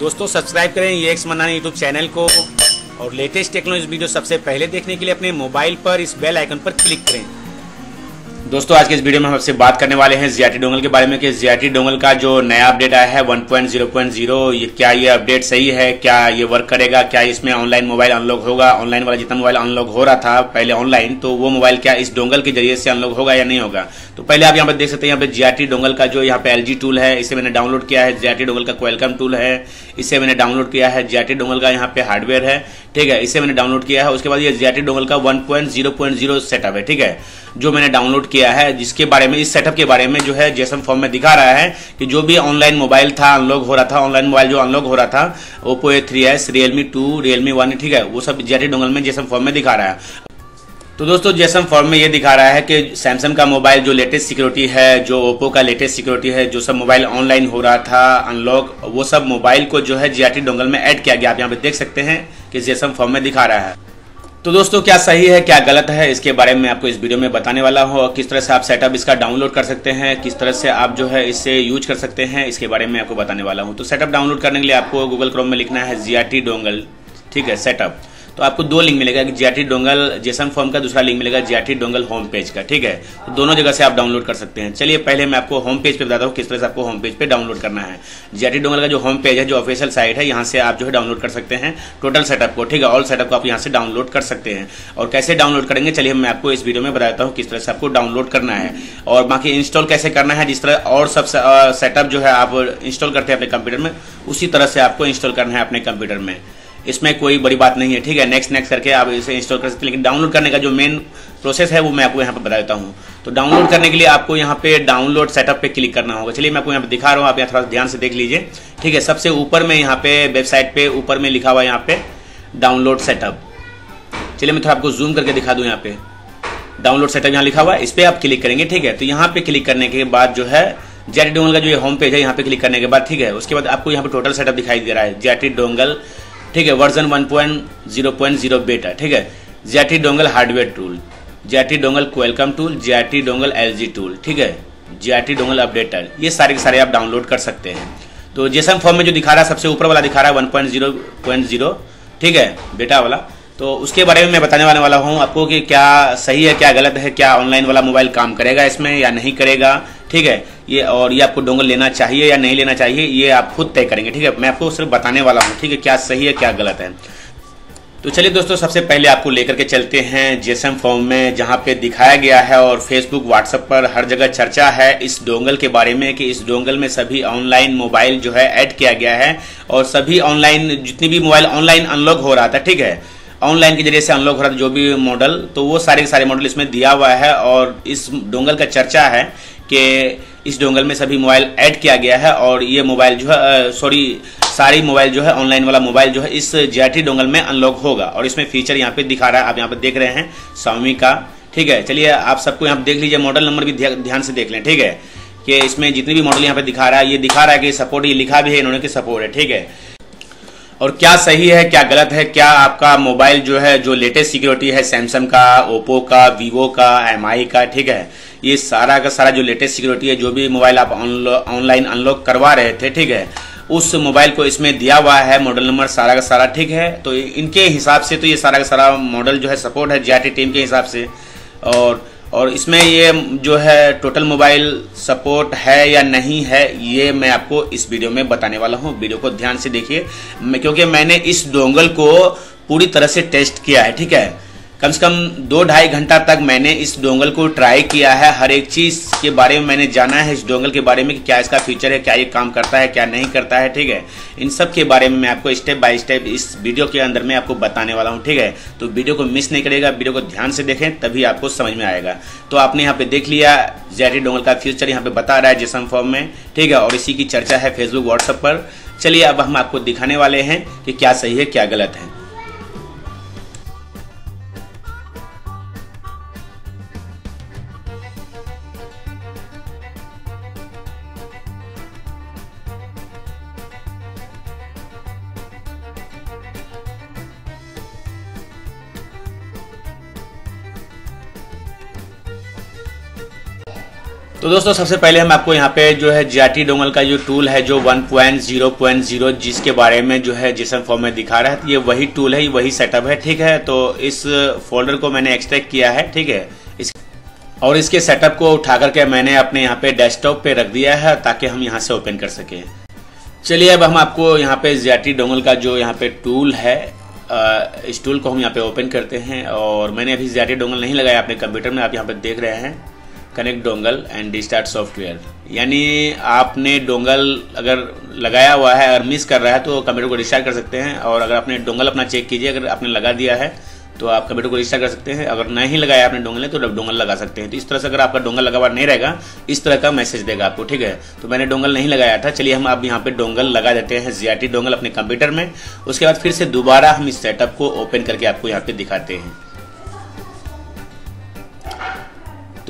दोस्तों सब्सक्राइब करें ये एक्स मनानी यूट्यूब चैनल को और लेटेस्ट टेक्नोलॉजी वीडियो सबसे पहले देखने के लिए अपने मोबाइल पर इस बेल आइकन पर क्लिक करें। दोस्तों, आज के इस वीडियो में हम आपसे बात करने वाले हैं जीआरटी डोंगल के बारे में कि जीआरटी डोंगल का जो नया अपडेट आया है 1.0.0 ये क्या ये अपडेट सही है? क्या ये वर्क करेगा? क्या इसमें ऑनलाइन मोबाइल अनलॉक होगा? ऑनलाइन वाला जितना मोबाइल अनलॉक हो रहा था पहले ऑनलाइन तो वो मोबाइल क्या इस डोंगल के ज़रिए से अनलॉक होगा या नहीं होगा? तो पहले आप यहाँ पर देख सकते हैं, यहाँ पे जीआरटी डोंगल का जो यहाँ पे एल टूल है, इसे मैंने डाउनलोड किया है। जीआरटी डोंगल का वेलकम टूल है, इसे मैंने डाउनलोड किया है। जीआरटी डोंगल का यहाँ पे हार्डवेयर है, ठीक है? इसे मैंने डाउनलोड किया है। उसके बाद ये जीआरटी डोंगल का 1.0.0 सेटअप है, ठीक है? जो मैंने डाउनलोड किया है, जिसके बारे में, इस सेटअप के बारे में जो है जेसम फॉर्म में दिखा रहा है कि जो भी ऑनलाइन मोबाइल था अनलॉक हो रहा था ऑनलाइन मोबाइल जो अनलॉक हो रहा था Oppo A three S Realme two Realme one ठीक है, वो सब जीआरटी डोंगल में जेसम फॉर्म में दिखा रहा है। तो दोस्तों जैसम फॉर्म में ये दिखा रहा है कि सैमसंग का मोबाइल जो लेटेस्ट सिक्योरिटी है, जो ओप्पो का लेटेस्ट सिक्योरिटी है, जो सब मोबाइल ऑनलाइन हो रहा था अनलॉक वो सब मोबाइल को जो है जीआरटी डोंगल में ऐड किया गया। आप यहाँ पे देख सकते हैं कि जैसम फॉर्म में दिखा रहा है। तो दोस्तों, क्या सही है, क्या गलत है, इसके बारे में आपको इस वीडियो में बताने वाला हूँ। किस तरह से आप सेटअप इसका डाउनलोड कर सकते हैं, किस तरह से आप जो है इसे यूज़ कर सकते हैं, इसके बारे में आपको बताने वाला हूँ। तो सेटअप डाउनलोड करने के लिए आपको गूगल क्रोम में लिखना है जी डोंगल ठीक है सेटअप तो आपको दो लिंक मिलेगा, एक जीआरटी डोंगल जेसन फॉर्म का, दूसरा लिंक मिलेगा जीआरटी डोंगल होम पेज का, ठीक है? तो दोनों जगह से आप डाउनलोड कर सकते हैं। चलिए, पहले मैं आपको होम पेज पे बताता हूँ, किस तरह से आपको होम पेज पे डाउनलोड करना है। जीआरटी डोंगल का जो होम पेज है, जो ऑफिशियल साइट है, यहाँ से आप जो है डाउनलोड कर सकते हैं टोटल सेटअप को, ठीक है? ऑल सेटअप को आप यहाँ से डाउनलोड कर सकते हैं। और कैसे डाउनलोड करेंगे, चलिए मैं आपको इस वीडियो में बताता हूँ, किस तरह से आपको डाउनलोड करना है। और बाकी इंस्टॉल कैसे करना है, जिस तरह और सब सेटअप जो है आप इंस्टॉल करते हैं अपने कंप्यूटर में, उसी तरह से आपको इंस्टॉल करना है अपने कंप्यूटर में। इसमें कोई बड़ी बात नहीं है, ठीक है? नेक्स्ट नेक्स्ट करके आप इसे इंस्टॉल कर सकते हैं, लेकिन डाउनलोड करने का जो मेन प्रोसेस है, वो मैं आपको यहाँ पे बता देता हूँ। तो डाउनलोड करने के लिए आपको यहाँ पे डाउनलोड सेटअप पे क्लिक करना होगा। चलिए, मैं आपको यहाँ पे दिखा रहा हूँ, आप यहाँ थोड़ा ध्यान से देख लीजिए। ठीक है, सबसे ऊपर में यहाँ पे वेबसाइट पे ऊपर में लिखा हुआ यहाँ पे डाउनलोड सेटअप चलिए, मैं थोड़ा आपको जूम करके दिखा दूँ यहाँ पे। डाउनलोड सेटअप यहाँ लिखा हुआ है, इस पर आप क्लिक करेंगे, ठीक है? तो यहाँ पे क्लिक करने के बाद जो है जेटी डोंगल का जो होम पेज है, यहाँ पे क्लिक करने के बाद, ठीक है? उसके बाद आपको यहाँ पे टोटल सेटअप दिखाई दे रहा है जेटी डोंगल ठीक है वर्जन 1.0.0 बेटा ठीक है? JT dongle hardware tool JT dongle Qualcomm tool JT dongle LG tool ठीक है? जेटी डोंगल अपडेटर ये सारे के सारे आप डाउनलोड कर सकते हैं। तो जेसन फॉर्म में जो दिखा रहा है, सबसे ऊपर वाला दिखा रहा है one point zero point zero ठीक है? बेटा वाला। तो उसके बारे में मैं बताने वाले वाला हूँ आपको कि क्या सही है, क्या गलत है, क्या ऑनलाइन वाला मोबाइल काम करेगा इसमें या नहीं करेगा, ठीक है? ये और ये आपको डोंगल लेना चाहिए या नहीं लेना चाहिए, ये आप खुद तय करेंगे, ठीक है? मैं आपको सिर्फ़ बताने वाला हूँ, ठीक है, क्या सही है, क्या गलत है। तो चलिए दोस्तों, सबसे पहले आपको लेकर के चलते हैं जेसम फॉर्म में, जहाँ पे दिखाया गया है और फेसबुक व्हाट्सएप पर हर जगह चर्चा है इस डोंगल के बारे में कि इस डोंगल में सभी ऑनलाइन मोबाइल जो है ऐड किया गया है और सभी ऑनलाइन जितनी भी मोबाइल ऑनलाइन अनलॉक हो रहा था, ठीक है? ऑनलाइन के ज़रिए से अनलॉक हो रहा था जो भी मॉडल तो वो सारे के सारे मॉडल इसमें दिया हुआ है और इस डोंगल का चर्चा है कि इस डोंगल में सभी मोबाइल ऐड किया गया है और ये मोबाइल जो है सॉरी सारी मोबाइल जो है ऑनलाइन वाला मोबाइल जो है, इस जी डोंगल में अनलॉक होगा। और इसमें फीचर यहाँ पे दिखा रहा है, आप यहाँ पे देख रहे हैं स्वामी का। ठीक है, चलिए आप सबको यहाँ देख लीजिए मॉडल नंबर भी ध्यान से देख लें। ठीक है, कि इसमें जितने भी मॉडल यहाँ पे दिखा रहा है, ये दिखा रहा है कि सपोर्ट ये लिखा भी है इन्होंने कि सपोर्ट है। ठीक है और क्या सही है, क्या गलत है, क्या आपका मोबाइल जो है, जो लेटेस्ट सिक्योरिटी है सैमसंग का ओप्पो का वीवो का एमआई का, ठीक है? ये सारा का सारा जो लेटेस्ट सिक्योरिटी है, जो भी मोबाइल आप ऑनलाइन अनलॉक करवा रहे थे, ठीक है? उस मोबाइल को इसमें दिया हुआ है मॉडल नंबर सारा का सारा, ठीक है? तो इनके हिसाब से तो ये सारा का सारा मॉडल जो है सपोर्ट है जी टीम के हिसाब से। और और इसमें ये जो है टोटल मोबाइल सपोर्ट है या नहीं है, ये मैं आपको इस वीडियो में बताने वाला हूँ। वीडियो को ध्यान से देखिए। क्योंकि मैंने इस डोंगल को पूरी तरह से टेस्ट किया है, ठीक है? कम से कम दो ढाई घंटा तक मैंने इस डोंगल को ट्राई किया है। हर एक चीज़ के बारे में मैंने जाना है इस डोंगल के बारे में कि क्या इसका फीचर है, क्या ये काम करता है, क्या नहीं करता है, ठीक है? इन सब के बारे में मैं आपको स्टेप बाय स्टेप इस वीडियो के अंदर में आपको बताने वाला हूँ, ठीक है? तो वीडियो को मिस नहीं करेगा वीडियो को ध्यान से देखें, तभी आपको समझ में आएगा। तो आपने यहाँ पे देख लिया जेटी डोंगल का फ्यूचर यहाँ पे बता रहा है जिसम फॉर्म में, ठीक है? और इसी की चर्चा है फेसबुक व्हाट्सएप पर। चलिए, अब हम आपको दिखाने वाले हैं कि क्या सही है, क्या गलत है। तो दोस्तों, सबसे पहले हम आपको यहाँ पे जो है जी डोंगल का जो टूल है, जो 1.0.0 जिसके बारे में जो है जिसम फॉर्म में दिखा रहा है, ये वही टूल है वही सेटअप है, ठीक है? तो इस फोल्डर को मैंने एक्सट्रैक्ट किया है, ठीक है? इस और इसके सेटअप को उठा करके मैंने अपने यहाँ पे डेस्कटॉप पे रख दिया है, ताकि हम यहाँ से ओपन कर सकें। चलिए, अब हम आपको यहाँ पे जी डोंगल का जो यहाँ पे टूल है इस टूल को हम यहाँ पे ओपन करते हैं। और मैंने अभी जी डोंगल नहीं लगाया, अपने कंप्यूटर में आप यहाँ पे देख रहे हैं। Connect dongle and restart software यानी आपने डोंगल अगर लगाया हुआ है, अगर मिस कर रहा है तो कंप्यूटर को रिस्टार्ट कर सकते हैं। और अगर आपने डोंगल अपना चेक कीजिए, अगर आपने लगा दिया है तो आप कंप्यूटर को रिस्टार्ट कर सकते हैं। अगर नहीं लगाया आपने डोंगल तो डोंगल लगा सकते हैं। तो इस तरह से अगर आपका डोंगल लगा हुआ नहीं रहेगा, इस तरह का मैसेज देगा आपको, ठीक है? तो मैंने डोंगल नहीं लगाया था। चलिए, हम आप यहाँ पे डोंगल लगा देते हैं जी डोंगल अपने कंप्यूटर में। उसके बाद फिर से दोबारा हम इस सेटअप को ओपन करके आपको यहाँ पे दिखाते हैं।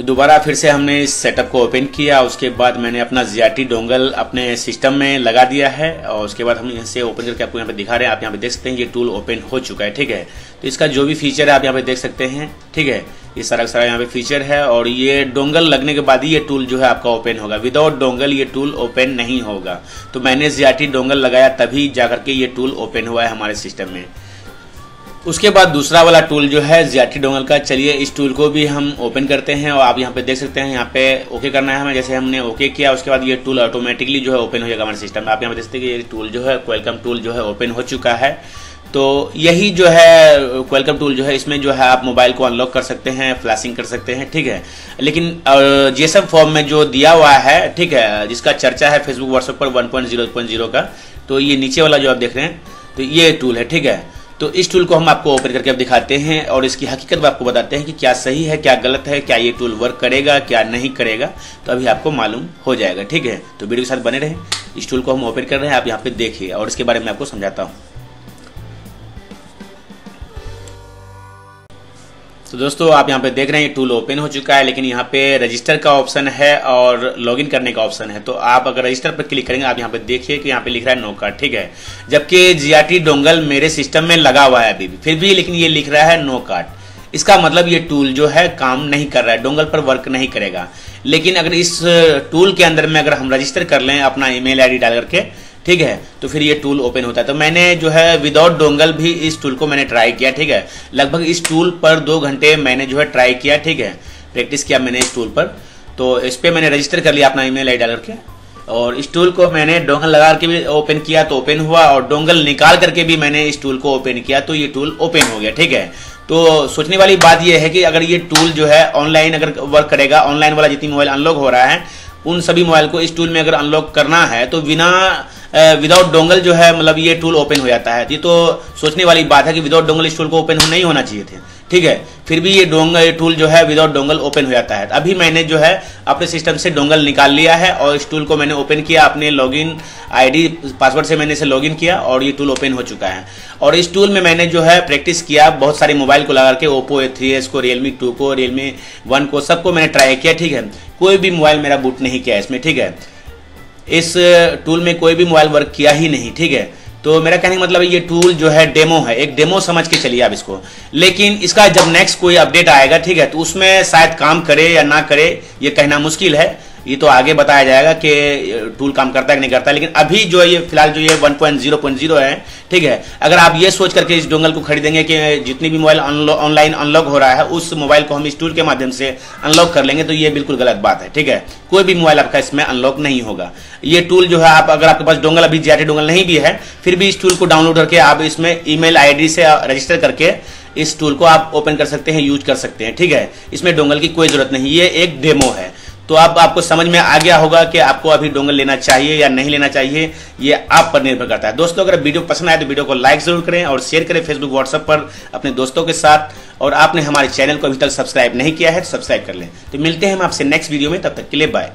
तो दोबारा फिर से हमने इस सेटअप को ओपन किया, उसके बाद मैंने अपना जी डोंगल अपने सिस्टम में लगा दिया है, और उसके बाद हम यहाँ से ओपन करके आपको यहाँ पे दिखा रहे हैं, आप यहाँ पे देख सकते हैं ये टूल ओपन हो चुका है, ठीक है? तो इसका जो भी फीचर है आप यहाँ पे देख सकते हैं, ठीक है? ये सारा सारा यहाँ पे फीचर है, और ये डोंगल लगने के बाद ही ये टूल जो है आपका ओपन होगा। विदाउट डोंगल ये टूल ओपन नहीं होगा। तो मैंने जी डोंगल लगाया तभी जाकर के ये टूल ओपन हुआ है हमारे सिस्टम में। उसके बाद दूसरा वाला टूल जो है जियाटी डोंगल का, चलिए इस टूल को भी हम ओपन करते हैं और आप यहाँ पे देख सकते हैं, यहाँ पे ओके करना है हमें, जैसे हमने ओके किया, उसके बाद ये टूल ऑटोमेटिकली जो है ओपन हो जाएगा हमारे सिस्टम में। आप यहाँ पे देख सकते हैं कि ये टूल जो है वेलकम टूल जो है ओपन हो चुका है। तो यही जो है वेलकम टूल जो है, इसमें जो है आप मोबाइल को अनलॉक कर सकते हैं फ्लैशिंग कर सकते हैं, ठीक है? लेकिन जेसम फॉर्म में जो दिया हुआ है, ठीक है, जिसका चर्चा है फेसबुक व्हाट्सएप पर 1.0.0 का तो ये नीचे वाला जो आप देख रहे हैं तो ये टूल है, ठीक है? तो इस टूल को हम आपको ओपन करके अब दिखाते हैं और इसकी हकीकत आपको बताते हैं कि क्या सही है, क्या गलत है, क्या ये टूल वर्क करेगा, क्या नहीं करेगा। तो अभी आपको मालूम हो जाएगा, ठीक है? तो वीडियो के साथ बने रहें। इस टूल को हम ओपन कर रहे हैं, आप यहाँ पे देखिए और इसके बारे में आपको समझाता हूँ। तो दोस्तों, आप यहाँ पे देख रहे हैं टूल ओपन हो चुका है, लेकिन यहाँ पे रजिस्टर का ऑप्शन है और लॉगिन करने का ऑप्शन है। तो आप अगर रजिस्टर पर क्लिक करेंगे, आप यहाँ पे देखिए कि यहाँ पे लिख रहा है नो कार्ड ठीक है? जबकि जीआरटी डोंगल मेरे सिस्टम में लगा हुआ है अभी भी। फिर भी लेकिन ये लिख रहा है नो कार्ड इसका मतलब ये टूल जो है काम नहीं कर रहा है डोंगल पर वर्क नहीं करेगा। लेकिन अगर इस टूल के अंदर में अगर हम रजिस्टर कर लें, अपना ईमेल आईडी डाल करके ठीक है? तो फिर ये टूल ओपन होता है। तो मैंने जो है विदाउट डोंगल भी इस टूल को मैंने ट्राई किया, ठीक है? लगभग इस टूल पर दो घंटे मैंने जो है ट्राई किया, ठीक है? प्रैक्टिस किया मैंने इस टूल पर। तो इस पर मैंने रजिस्टर कर लिया अपना ईमेल आई डाल करके और इस टूल को मैंने डोंगल लगा के भी ओपन किया तो ओपन हुआ और डोंगल निकाल करके भी मैंने इस टूल को ओपन किया तो ये टूल ओपन हो गया, ठीक है? तो सोचने वाली बात यह है कि अगर ये टूल जो है ऑनलाइन अगर वर्क करेगा ऑनलाइन वाला जितनी मोबाइल अनलॉक हो रहा है, उन सभी मोबाइल को इस टूल में अगर अनलॉक करना है तो बिना विदाउट डोंगल जो है मतलब ये टूल ओपन हो जाता है। ये तो सोचने वाली बात है कि विदाउट डोंगल इस टूल को ओपन नहीं होना चाहिए थे। ठीक है? फिर भी ये डोंगल टूल जो है विदाउट डोंगल ओपन हो जाता है। अभी मैंने जो है, अपने सिस्टम से डोंगल निकाल लिया है और इस टूल को मैंने ओपन किया। अपने लॉगिन आईडी पासवर्ड से मैंने इसे लॉगिन किया और ये टूल ओपन हो चुका है। और इस टूल में मैंने जो है प्रैक्टिस किया। बहुत सारे मोबाइल को लगा के ओप्पो थ्री एस को रियलमी टू को रियलमी वन को, सबको मैंने ट्राई किया। ठीक है? कोई भी मोबाइल मेरा बूट नहीं किया इसमें। ठीक है? इस टूल में कोई भी मोबाइल वर्क किया ही नहीं, ठीक है? तो मेरा कहने का मतलब ये टूल जो है डेमो है। एक डेमो समझ के चलिए आप इसको। लेकिन इसका जब नेक्स्ट कोई अपडेट आएगा, ठीक है तो उसमें शायद काम करे या ना करे, ये कहना मुश्किल है। ये तो आगे बताया जाएगा कि टूल काम करता है कि नहीं करता है, लेकिन अभी जो है ये, फ़िलहाल जो ये 1.0.0 है, ठीक है? अगर आप ये सोच करके इस डोंगल को खरीदेंगे कि जितनी भी मोबाइल ऑनलाइन अनलॉक हो रहा है, उस मोबाइल को हम इस टूल के माध्यम से अनलॉक कर लेंगे तो ये बिल्कुल गलत बात है, ठीक है? कोई भी मोबाइल आपका इसमें अनलॉक नहीं होगा। ये टूल जो है, आप, अगर आपके पास डोंगल अभी जी डोंगल नहीं भी है, फिर भी इस टूल को डाउनलोड करके आप इसमें ईमेल आईडी से रजिस्टर करके इस टूल को आप ओपन कर सकते हैं यूज़ कर सकते हैं, ठीक है? इसमें डोंगल की कोई ज़रूरत नहीं ये एक डेमो है। तो अब आपको समझ में आ गया होगा कि आपको अभी डोंगल लेना चाहिए या नहीं लेना चाहिए, ये आप पर निर्भर करता है। दोस्तों, अगर वीडियो पसंद आए तो वीडियो को लाइक ज़रूर करें और शेयर करें फेसबुक व्हाट्सएप पर अपने दोस्तों के साथ। और आपने हमारे चैनल को अभी तक सब्सक्राइब नहीं किया है तो सब्सक्राइब कर लें। तो मिलते हैं हम आपसे नेक्स्ट वीडियो में, तब तक के लिए बाय